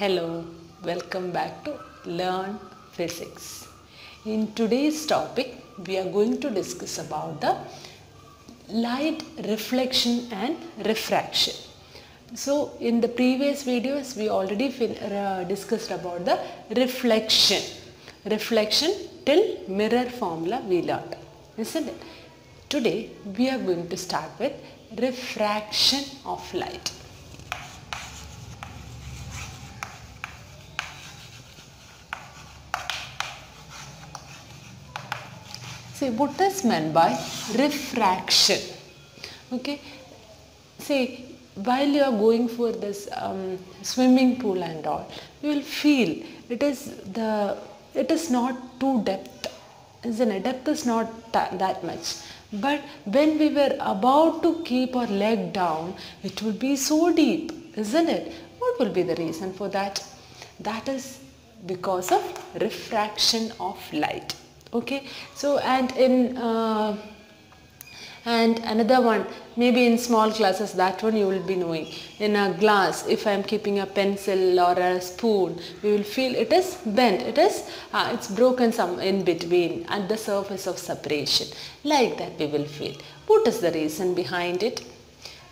Hello, welcome back to Learn Physics. In today's topic, we are going to discuss about the light reflection and refraction. So, in the previous videos, we already uh, discussed about the reflection. Reflection till mirror formula we learned, isn't it? Today, we are going to start with refraction of light. See what is meant by refraction? Okay, see while you are going for this um, swimming pool and all, you will feel it is the it is not too depth, isn't it? Depth is not tha- that much. But when we were about to keep our leg down, it would be so deep, isn't it? What will be the reason for that? That is because of refraction of light okay. So and in uh, and another one maybe in small classes that one you will be knowing. In a glass if i am keeping a pencil or a spoon we will feel it is bent. It is uh, it's broken some in between at the surface of separation. Like that we will feel. What is the reason behind it?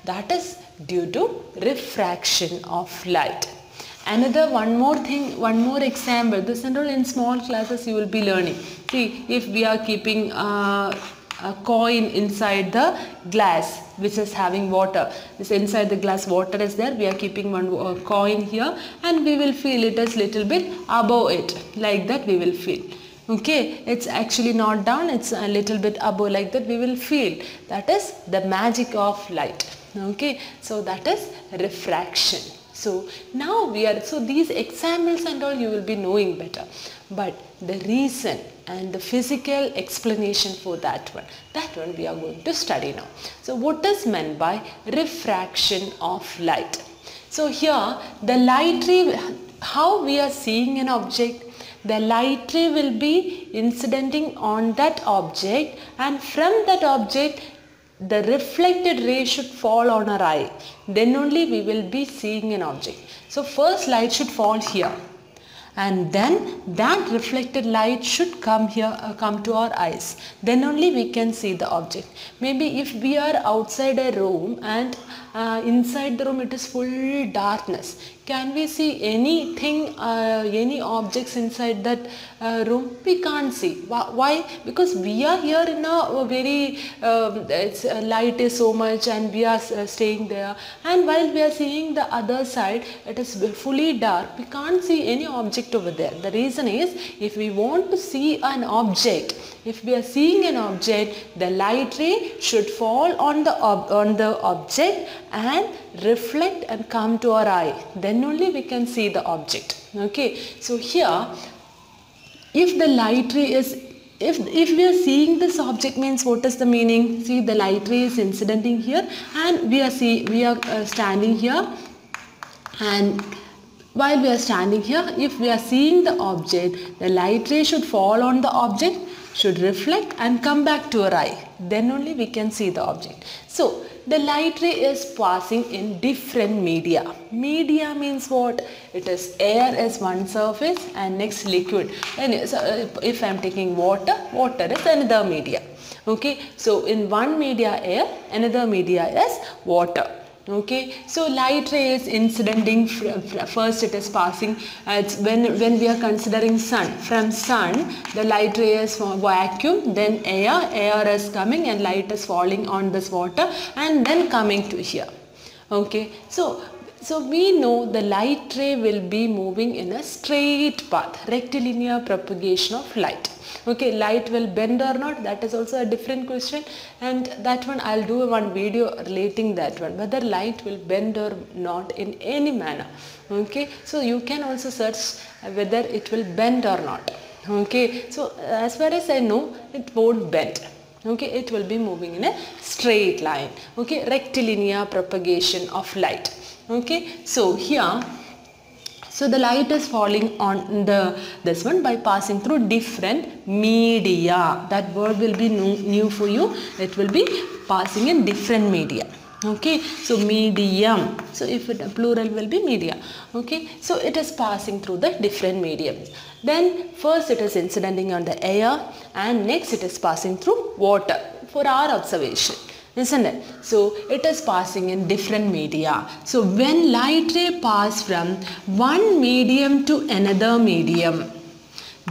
That is due to refraction of light another one more thing one more example. This all in small classes you will be learning. See if we are keeping uh, a coin inside the glass which is having water. This inside the glass water is there. We are keeping one uh, coin here and we will feel it is little bit above it. Like that we will feel. Okay? It's actually not down. It's a little bit above like that we will feel. That is the magic of light. Okay? So that is refraction so now we are, so these examples and all you will be knowing better. But the reason and the physical explanation for that one, that one we are going to study now. So what is meant by refraction of light? So here the light ray, how we are seeing an object, the light ray will be incidenting on that object and from that object the reflected ray should fall on our eye. Then only we will be seeing an object. So first light should fall here. And then that reflected light should come here uh, come to our eyes. Then only we can see the object. Maybe if we are outside a room and uh, inside the room it is full darkness can we see anything uh, any objects inside that uh, room? We can't see. Why because we are here in a very um, uh, light is so much and we are uh, staying there. And while we are seeing the other side it is fully dark. We can't see any object over there. The reason is if we want to see an object if we are seeing an object the light ray should fall on the on the object and reflect and come to our eye. Then only we can see the object. Okay? So here if the light ray is if if we are seeing this object means what is the meaning? See the light ray is incidenting here and we are see we are uh, standing here. And while we are standing here if we are seeing the object the light ray should fall on the object should reflect and come back to our eye then only we can see the object. So the light ray is passing in different media. Media means what? It is air as one surface and next liquid. And uh, so if i am taking water water is another media. Okay? So in one media air another media is water okay? So light ray is incidenting first it is passing uh, it's when when we are considering sun from sun the light ray is vacuum then air air is coming and light is falling on this water and then coming to here. Okay? So so we know the light ray will be moving in a straight path rectilinear propagation of light. Okay light will bend or not that is also a different question. And that one i'll do one video relating that one whether light will bend or not in any manner. Okay so you can also search whether it will bend or not. Okay so as far as i know it won't bend. Okay it will be moving in a straight line. Okay rectilinear propagation of light okay so here so the light is falling on the this one by passing through different media. That word will be new, new for you. It will be passing in different media. Okay so medium. So if it plural will be media. Okay so it is passing through the different mediums then first it is incidenting on the air and next it is passing through water for our observation isn't it? So it is passing in different media. So when light ray pass from one medium to another medium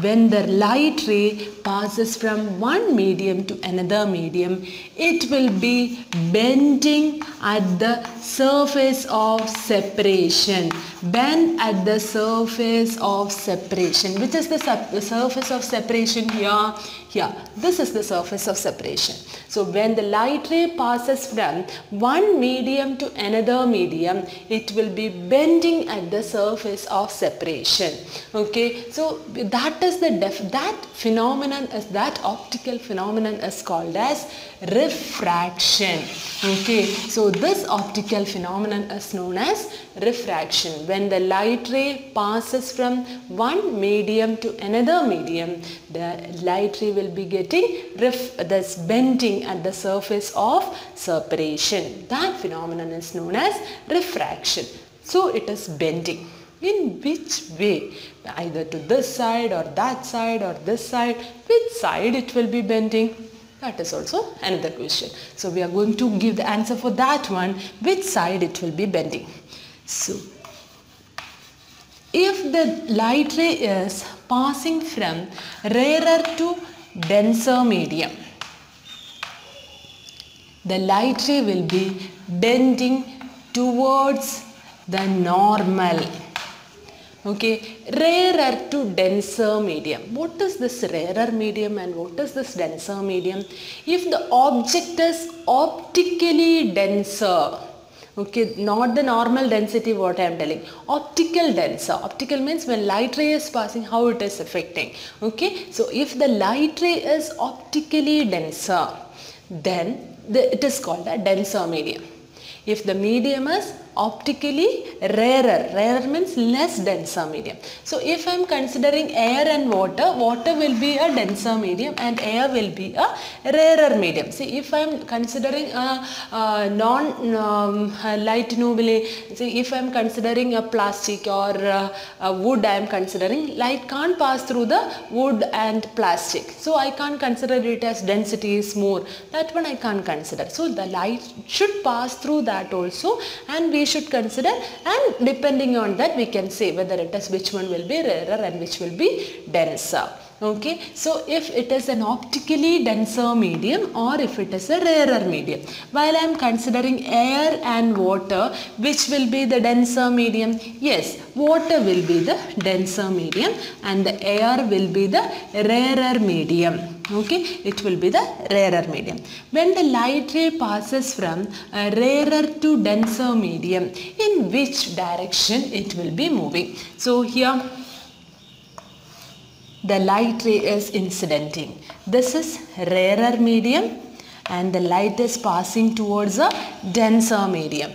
when the light ray passes from one medium to another medium, it will be bending at the surface of separation. Bend at the surface of separation. Which is the surface of separation here? Here. This is the surface of separation. So when the light ray passes from one medium to another medium, it will be bending at the surface of separation. Okay. So that is the def that phenomenon is that optical phenomenon is called as refraction. Okay. So this optical phenomenon is known as refraction. When the light ray passes from one medium to another medium, the light ray will be getting ref this bending at the surface of separation. That phenomenon is known as refraction. So it is bending. In which way? Either to this side or that side or this side. Which side it will be bending? That is also another question. So we are going to give the answer for that one. Which side it will be bending? So if the light ray is passing from rarer to denser medium, the light ray will be bending towards the normal okay. Rarer to denser medium. What is this rarer medium and what is this denser medium? If the object is optically denser okay not the normal density what i am telling optical denser. Optical means when light ray is passing how it is affecting. Okay. So if the light ray is optically denser then the, it is called a denser medium if the medium is optically rarer. Rarer means less denser medium. So if I am considering air and water, water will be a denser medium and air will be a rarer medium. See if I am considering a, a non um, light nubile, see if I am considering a plastic or a, a wood I am considering, light can't pass through the wood and plastic. So I can't consider it as density is more. That one I can't consider. So the light should pass through that also. And we should consider and depending on that we can say whether it is which one will be rarer and which will be denser okay so if it is an optically denser medium or if it is a rarer medium. While i am considering air and water which will be the denser medium? Yes water will be the denser medium and the air will be the rarer medium. Okay it will be the rarer medium. When the light ray passes from a rarer to denser medium in which direction it will be moving? So here the light ray is incidenting this is rarer medium and the light is passing towards a denser medium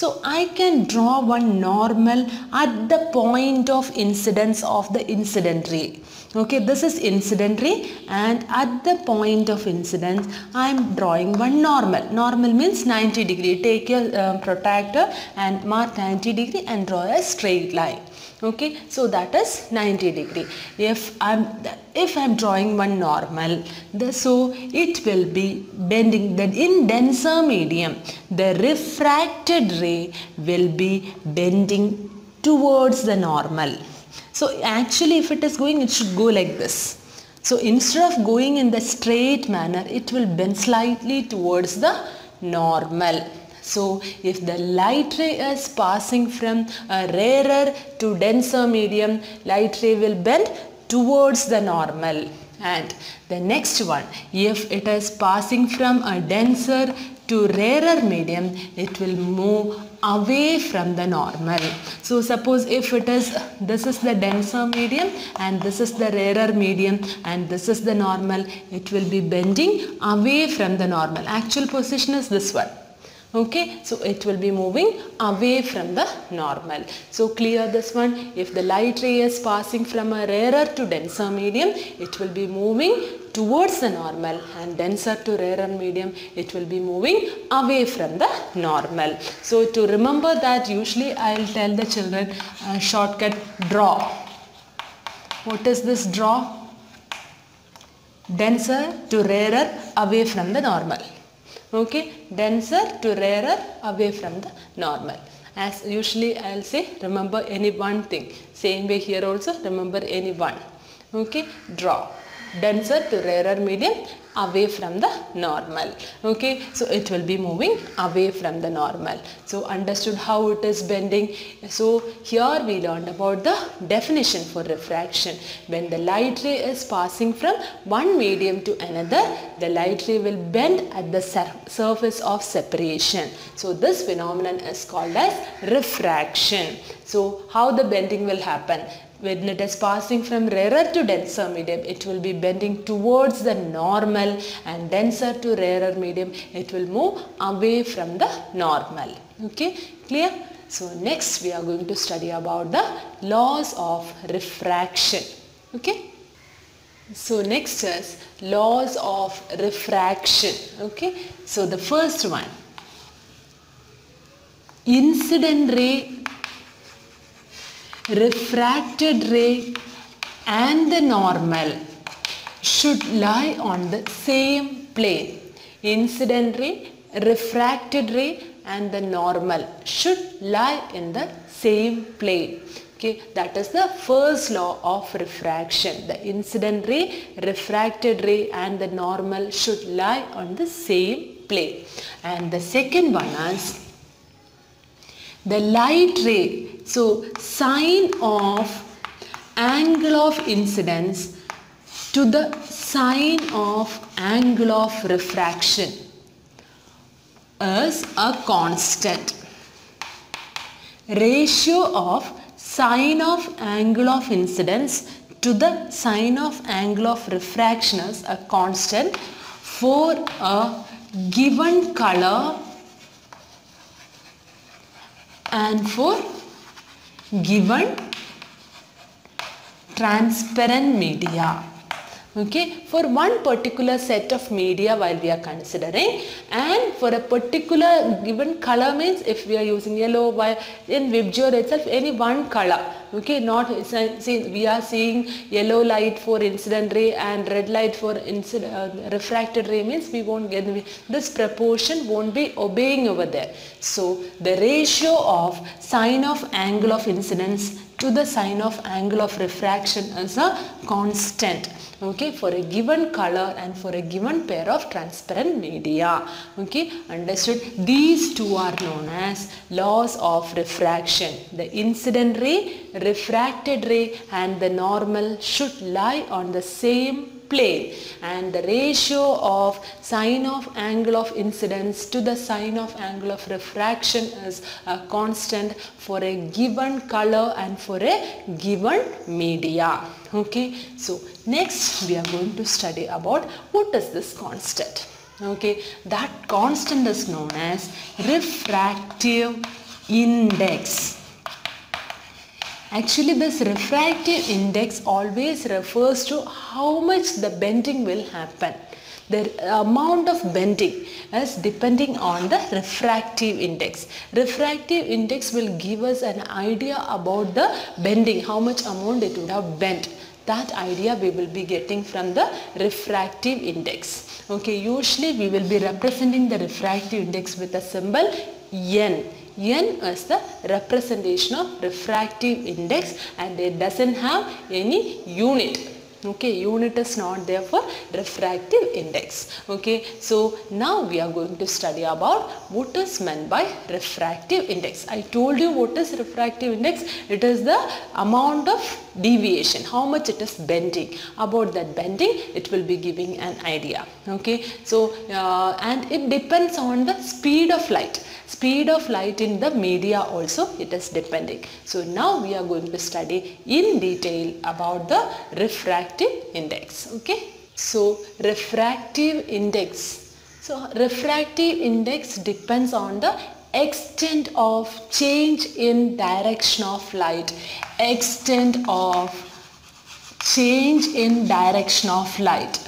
so I can draw one normal at the point of incidence of the incident ray. Okay, this is incident ray and at the point of incidence I am drawing one normal. Normal means 90 degree. Take your uh, protractor and mark 90 degree and draw a straight line okay so that is 90 degree. If i'm if i'm drawing one normal the so it will be bending that in denser medium the refracted ray will be bending towards the normal. So actually if it is going it should go like this. So instead of going in the straight manner it will bend slightly towards the normal so if the light ray is passing from a rarer to denser medium, light ray will bend towards the normal. And the next one, if it is passing from a denser to rarer medium, it will move away from the normal. So suppose if it is, this is the denser medium and this is the rarer medium and this is the normal, it will be bending away from the normal. Actual position is this one okay so it will be moving away from the normal. So clear this one. If the light ray is passing from a rarer to denser medium it will be moving towards the normal. And denser to rarer medium it will be moving away from the normal. So to remember that usually i'll tell the children uh, shortcut draw. What is this draw? Denser to rarer away from the normal okay denser to rarer away from the normal. As usually i'll say remember any one thing. Same way here also remember any one. Okay draw. Denser to rarer medium away from the normal. Okay? So it will be moving away from the normal. So understood how it is bending? So here we learned about the definition for refraction. When the light ray is passing from one medium to another the light ray will bend at the sur surface of separation. So this phenomenon is called as refraction. So how the bending will happen when it is passing from rarer to denser medium it will be bending towards the normal and denser to rarer medium it will move away from the normal. Okay clear? So next we are going to study about the laws of refraction. Okay? So next is laws of refraction. Okay? So the first one. Incident ray refracted ray and the normal should lie on the same plane. Incident ray, refracted ray and the normal should lie in the same plane. Okay, that is the first law of refraction. The incident ray, refracted ray and the normal should lie on the same plane. And the second one is the light ray so sine of angle of incidence to the sine of angle of refraction is a constant. Ratio of sine of angle of incidence to the sine of angle of refraction is a constant for a given color and for given transparent media okay for one particular set of media while we are considering and for a particular given color means if we are using yellow while in VIBGYOR itself any one color. Okay not see we are seeing yellow light for incident ray and red light for incident uh, refracted ray means we won't get this proportion won't be obeying over there. So the ratio of sine of angle of incidence to the sine of angle of refraction is a constant okay for a given color and for a given pair of transparent media. Okay understood. These two are known as laws of refraction. The incident ray refracted ray and the normal should lie on the same plane. And the ratio of sine of angle of incidence to the sine of angle of refraction is a constant for a given color and for a given media. Okay so next we are going to study about what is this constant. Okay that constant is known as refractive index Actually this refractive index always refers to how much the bending will happen. The amount of bending is depending on the refractive index. Refractive index will give us an idea about the bending, how much amount it would have bent. That idea we will be getting from the refractive index. Okay, usually we will be representing the refractive index with a symbol N n is the representation of refractive index and it doesn't have any unit. Okay unit is not there for refractive index. Okay so now we are going to study about what is meant by refractive index. I told you what is refractive index. It is the amount of deviation how much it is bending about that bending it will be giving an idea okay so uh, and it depends on the speed of light speed of light in the media also it is depending. So now we are going to study in detail about the refractive index. Okay. So refractive index So refractive index depends on the extent of change in direction of light. Extent of change in direction of light.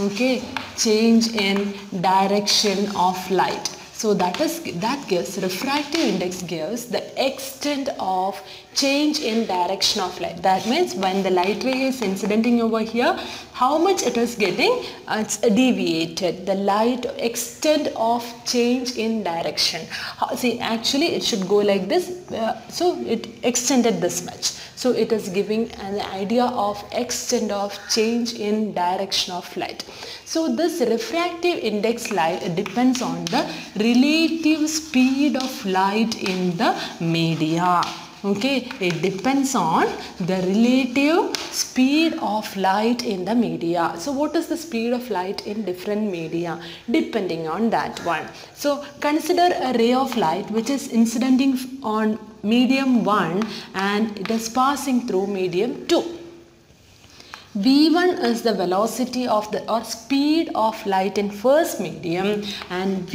Okay, change in direction of light. So that is that gives refractive index gives the extent of change in direction of light. That means when the light ray is incidenting over here, how much it is getting, uh, it's deviated. The light extent of change in direction. See actually it should go like this. Uh, so it extended this much. So it is giving an idea of extent of change in direction of light. So this refractive index light depends on the relative speed of light in the media. Okay? It depends on the relative speed of light in the media. So what is the speed of light in different media? Depending on that one. So consider a ray of light which is incidenting on medium 1 and it is passing through medium 2 v1 is the velocity of the or speed of light in first medium and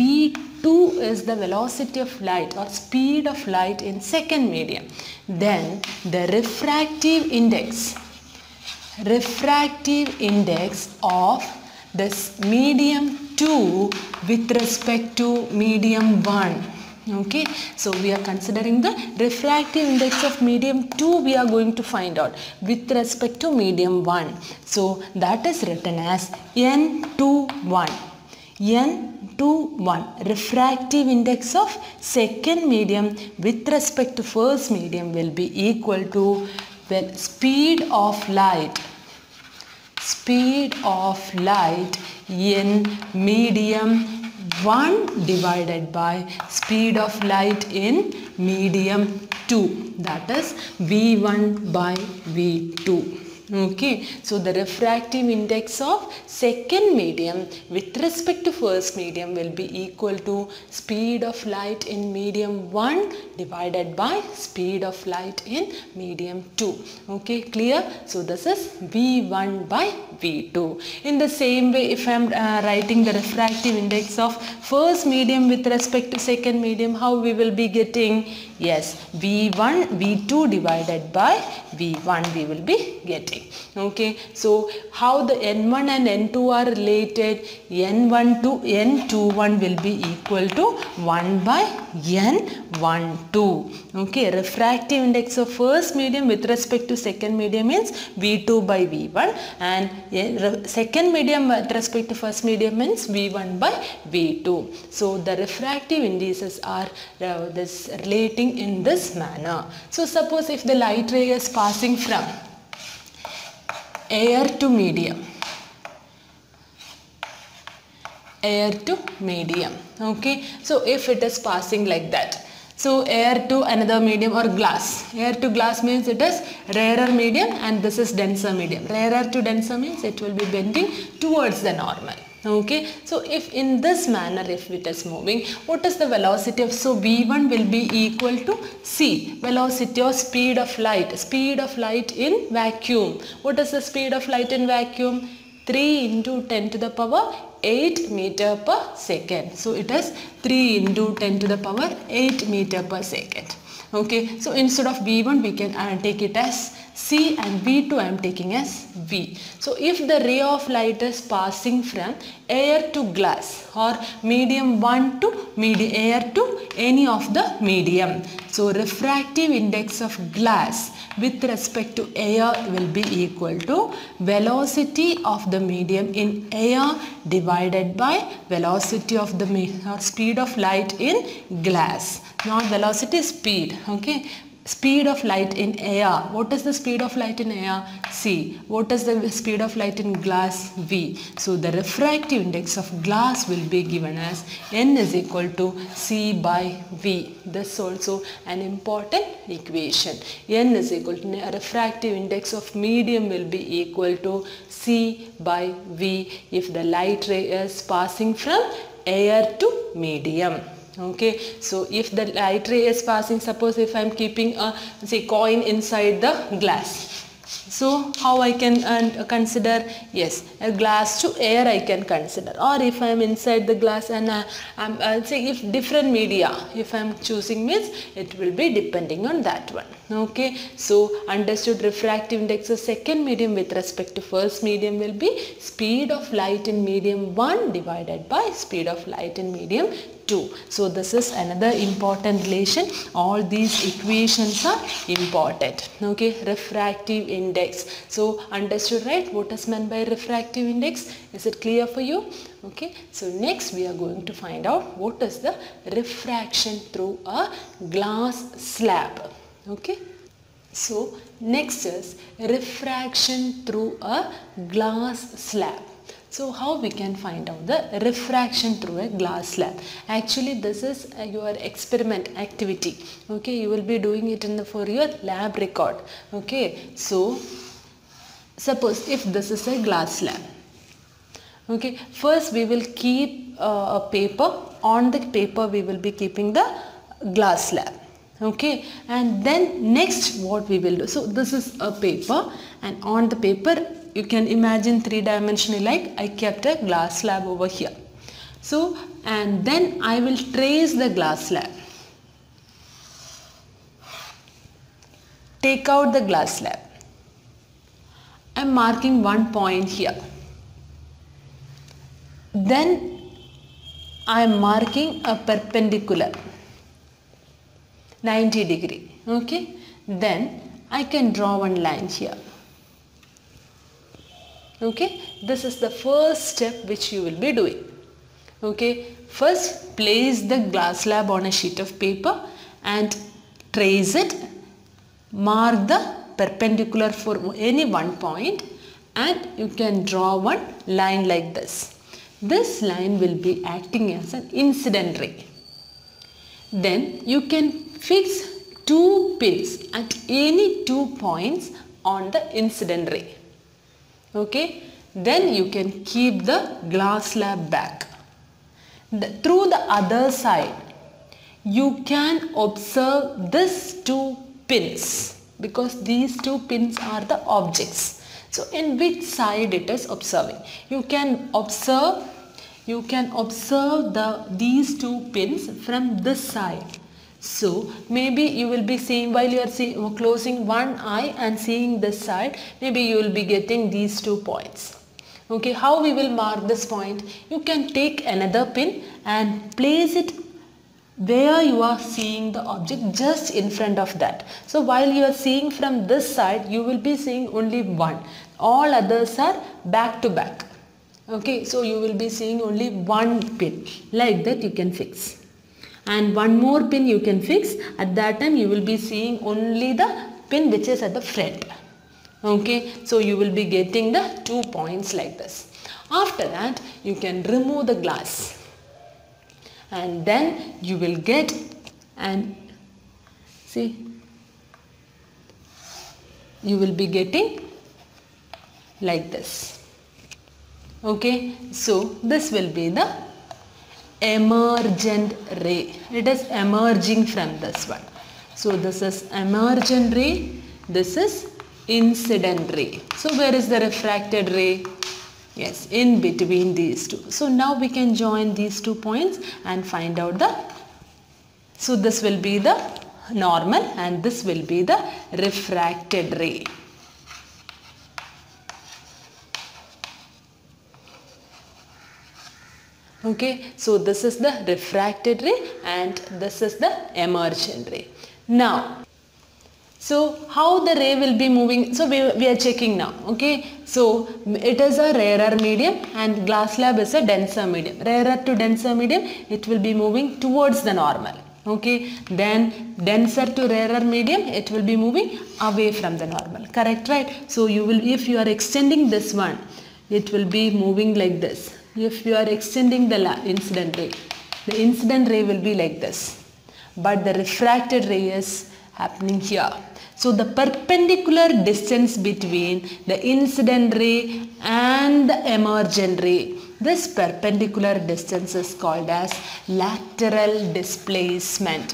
v2 is the velocity of light or speed of light in second medium. Then the refractive index, refractive index of this medium 2 with respect to medium 1 okay? So we are considering the refractive index of medium 2 we are going to find out with respect to medium 1 so that is written as n21 n21 refractive index of second medium with respect to first medium will be equal to well speed of light. Speed of light in medium 1 divided by speed of light in medium 2 that is v1 by v2 okay. So the refractive index of second medium with respect to first medium will be equal to speed of light in medium 1 divided by speed of light in medium 2 okay. Clear? So this is v1 by v2 in the same way if i am uh, writing the refractive index of first medium with respect to second medium how we will be getting? Yes. V1 v2 divided by v1 we will be getting okay so how the n1 and n2 are related n1 to n21 will be equal to 1 by n12 okay refractive index of first medium with respect to second medium means v2 by v1 and second medium with respect to first medium means v1 by v2 so the refractive indices are uh, this relating in this manner. So suppose if the light ray is passing from air to medium. Air to medium. Okay. So if it is passing like that. So air to another medium or glass. Air to glass means it is rarer medium and this is denser medium. Rarer to denser means it will be bending towards the normal okay so if in this manner if it is moving what is the velocity of so v1 will be equal to c. Velocity or speed of light. Speed of light in vacuum. What is the speed of light in vacuum? 3 into 10 to the power 8 meter per second. So it is 3 into 10 to the power 8 meter per second okay so instead of v1 we can uh, take it as c and v2 I am taking as v so if the ray of light is passing from air to glass or medium 1 to medium air to any of the medium so refractive index of glass with respect to air will be equal to velocity of the medium in air divided by velocity of the or speed of light in glass not velocity speed okay speed of light in air. What is the speed of light in air? C. What is the speed of light in glass? V. So the refractive index of glass will be given as n is equal to c by v. This also an important equation. N is equal to refractive index of medium will be equal to c by v if the light ray is passing from air to medium okay so if the light ray is passing suppose if i am keeping a say coin inside the glass So how I can uh, consider? Yes, a glass to air I can consider. Or if I am inside the glass and I, am I'll say if different media, if I am choosing means it will be depending on that one. Okay. So understood refractive index of second medium with respect to first medium will be speed of light in medium 1 divided by speed of light in medium 2. So this is another important relation. All these equations are important. Okay, refractive index. So understood right what is meant by refractive index? Is it clear for you? Okay, so next we are going to find out what is the refraction through a glass slab. Okay. So next is refraction through a glass slab. So how we can find out the refraction through a glass slab. Actually this is uh, your experiment activity. Okay, you will be doing it in the for your lab record. Okay, so suppose if this is a glass slab. Okay, first we will keep uh, a paper. On the paper we will be keeping the glass slab okay and then next what we will do so this is a paper and on the paper you can imagine three dimensional like I kept a glass slab over here. So and then I will trace the glass slab. Take out the glass slab. I am marking one point here. Then I am marking a perpendicular 90 degree. Okay. Then I can draw one line here. Okay? This is the first step which you will be doing. Okay? First place the glass slab on a sheet of paper and trace it. Mark the perpendicular for any one point and you can draw one line like this. This line will be acting as an incident ray. Then you can fix two pins at any two points on the incident ray. Okay? Then you can keep the glass slab back. The, through the other side you can observe these two pins because these two pins are the objects. So in which side it is observing? You can observe you can observe the these two pins from this side so maybe you will be seeing while you are see, closing one eye and seeing this side, maybe you will be getting these two points. Okay, how we will mark this point? You can take another pin and place it where you are seeing the object just in front of that. So while you are seeing from this side, you will be seeing only one. All others are back to back. Okay, so you will be seeing only one pin. Like that you can fix and one more pin you can fix. At that time you will be seeing only the pin which is at the front. Okay? So you will be getting the two points like this. After that you can remove the glass. And then you will get and see? You will be getting like this. Okay? So this will be the emergent ray. It is emerging from this one. So this is emergent ray. This is incident ray. So where is the refracted ray? Yes, in between these two. So now we can join these two points and find out the. So this will be the normal and this will be the refracted ray. Okay so this is the refracted ray and this is the emergent ray now so how the ray will be moving so we, we are checking now okay? So it is a rarer medium and glass slab is a denser medium. Rarer to denser medium it will be moving towards the normal okay? Then denser to rarer medium it will be moving away from the normal correct right? So you will if you are extending this one it will be moving like this if you are extending the incident ray, the incident ray will be like this. But the refracted ray is happening here. So the perpendicular distance between the incident ray and the emergent ray, this perpendicular distance is called as lateral displacement.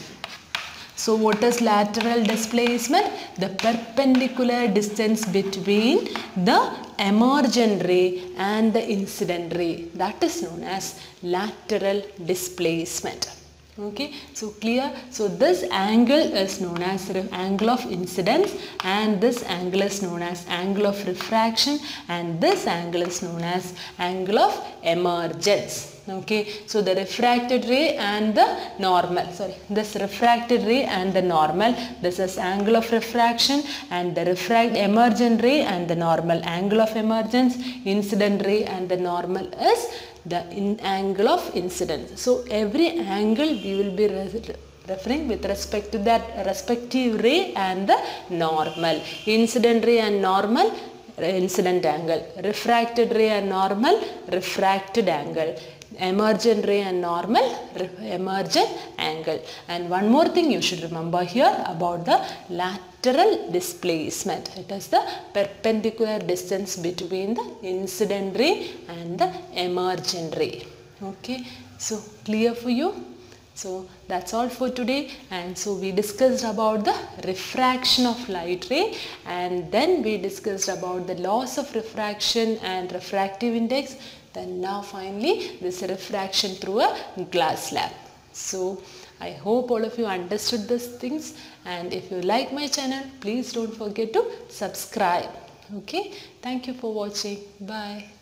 So what is lateral displacement? The perpendicular distance between the emergent ray and the incident ray. That is known as lateral displacement okay so clear so this angle is known as angle of incidence and this angle is known as angle of refraction and this angle is known as angle of emergence okay so the refracted ray and the normal sorry this refracted ray and the normal this is angle of refraction and the refract emergent ray and the normal angle of emergence incident ray and the normal is the angle of incidence. So every angle we will be referring with respect to that respective ray and the normal. Incident ray and normal incident angle. Refracted ray and normal refracted angle. Emergent ray and normal emergent angle. And one more thing you should remember here about the lateral displacement. It is the perpendicular distance between the incident ray and the emergent ray. Okay? So clear for you so that's all for today and so we discussed about the refraction of light ray and then we discussed about the laws of refraction and refractive index then now finally this refraction through a glass slab. So I hope all of you understood these things and if you like my channel please don't forget to subscribe. Okay. Thank you for watching. Bye.